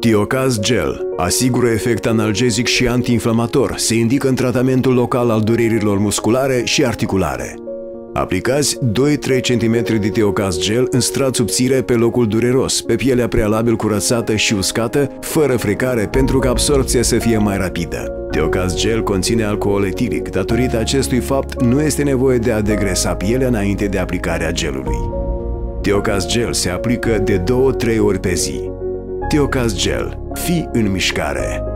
Tiocaz Gel asigură efect analgezic și antiinflamator. Se indică în tratamentul local al durerilor musculare și articulare. Aplicați 2-3 cm de Tiocaz Gel în strat subțire pe locul dureros, pe pielea prealabil curățată și uscată, fără frecare, pentru ca absorpția să fie mai rapidă. Teocaz Gel conține alcool etilic. Datorită acestui fapt, nu este nevoie de a degresa pielea înainte de aplicarea gelului. Teocaz Gel se aplică de 2-3 ori pe zi. Teocaz Gel. Fii în mișcare!